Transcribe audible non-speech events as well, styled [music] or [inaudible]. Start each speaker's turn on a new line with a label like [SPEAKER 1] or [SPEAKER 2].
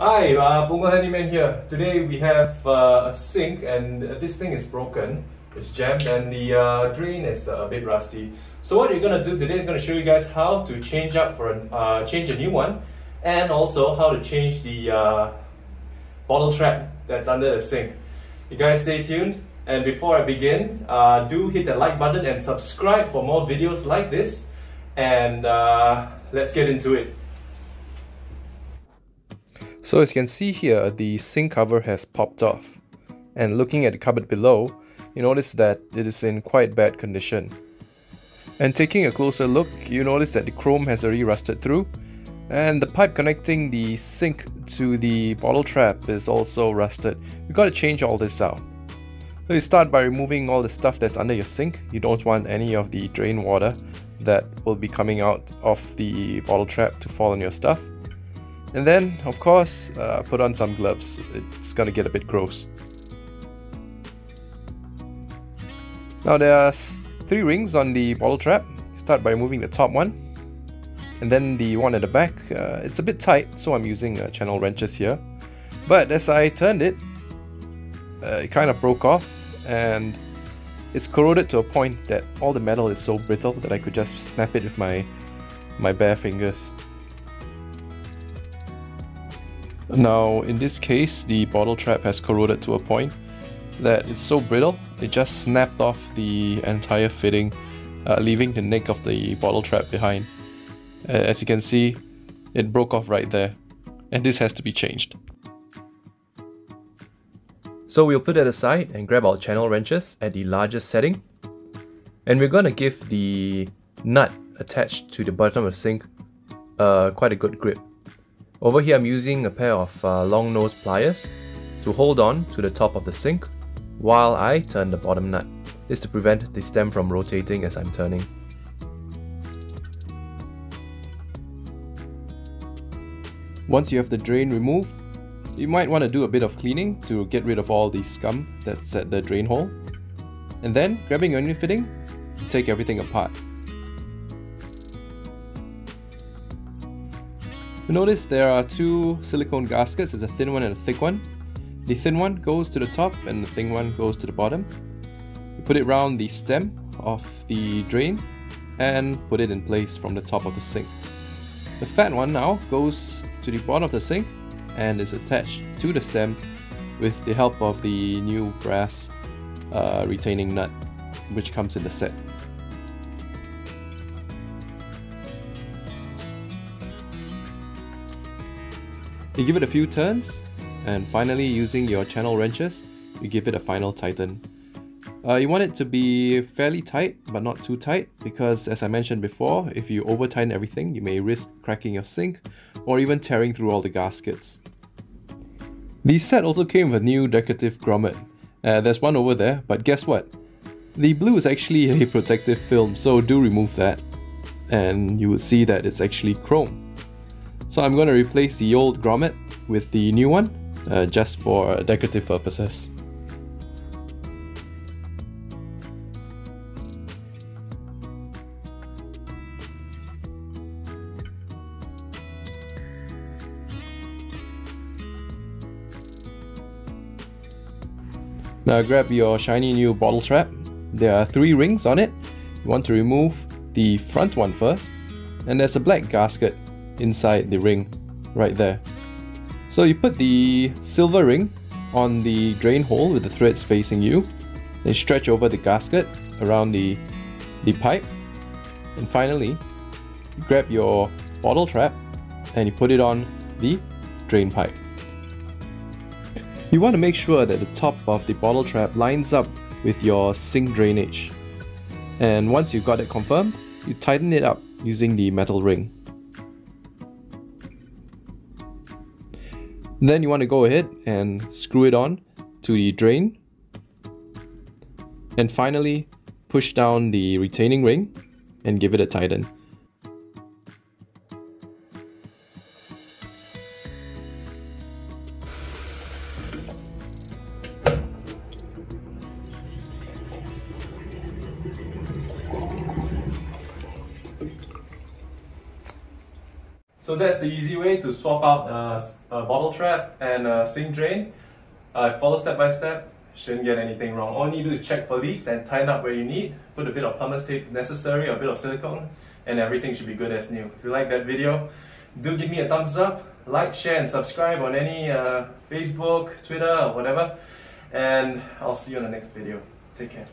[SPEAKER 1] Hi, uh, Punggol Handyman here. Today we have uh, a sink and this thing is broken. It's jammed and the uh, drain is a bit rusty. So what we're gonna do today is gonna show you guys how to change up for a, uh, change a new one and also how to change the uh, bottle trap that's under the sink. You guys stay tuned and before I begin, uh, do hit the like button and subscribe for more videos like this and uh, let's get into it.
[SPEAKER 2] So as you can see here, the sink cover has popped off. And looking at the cupboard below, you notice that it is in quite bad condition. And taking a closer look, you notice that the chrome has already rusted through, and the pipe connecting the sink to the bottle trap is also rusted. You gotta change all this out. So you start by removing all the stuff that's under your sink. You don't want any of the drain water that will be coming out of the bottle trap to fall on your stuff. And then, of course, uh, put on some gloves. It's gonna get a bit gross. Now there are three rings on the bottle trap. Start by removing the top one. And then the one at the back, uh, it's a bit tight, so I'm using uh, channel wrenches here. But as I turned it, uh, it kind of broke off and it's corroded to a point that all the metal is so brittle that I could just snap it with my, my bare fingers. Now, in this case, the bottle trap has corroded to a point that it's so brittle, it just snapped off the entire fitting, uh, leaving the neck of the bottle trap behind. As you can see, it broke off right there, and this has to be changed. So we'll put that aside and grab our channel wrenches at the largest setting. And we're gonna give the nut attached to the bottom of the sink uh, quite a good grip. Over here I'm using a pair of uh, long nose pliers to hold on to the top of the sink while I turn the bottom nut. This to prevent the stem from rotating as I'm turning. Once you have the drain removed, you might want to do a bit of cleaning to get rid of all the scum that's at the drain hole. And then, grabbing your new fitting, take everything apart. Notice there are two silicone gaskets, there's a thin one and a thick one. The thin one goes to the top and the thin one goes to the bottom. You put it around the stem of the drain and put it in place from the top of the sink. The fat one now goes to the bottom of the sink and is attached to the stem with the help of the new brass uh, retaining nut which comes in the set. You give it a few turns, and finally using your channel wrenches, you give it a final tighten. Uh, you want it to be fairly tight, but not too tight, because as I mentioned before, if you over tighten everything, you may risk cracking your sink, or even tearing through all the gaskets. The set also came with a new decorative grommet. Uh, there's one over there, but guess what? The blue is actually a [laughs] protective film, so do remove that. And you will see that it's actually chrome. So I'm going to replace the old grommet with the new one, uh, just for decorative purposes. Now grab your shiny new bottle trap. There are three rings on it. You want to remove the front one first, and there's a black gasket inside the ring right there. So you put the silver ring on the drain hole with the threads facing you, then stretch over the gasket around the, the pipe, and finally grab your bottle trap and you put it on the drain pipe. You want to make sure that the top of the bottle trap lines up with your sink drainage. And once you've got it confirmed, you tighten it up using the metal ring. Then you want to go ahead and screw it on to the drain. And finally, push down the retaining ring and give it a tighten.
[SPEAKER 1] So that's the easy way to swap out uh, a bottle trap and a sink drain. Uh, follow step by step, shouldn't get anything wrong. All you do is check for leaks and tighten up where you need, put a bit of plumber's tape if necessary, a bit of silicone, and everything should be good as new. If you like that video, do give me a thumbs up, like, share, and subscribe on any uh, Facebook, Twitter, or whatever. And I'll see you on the next video. Take care.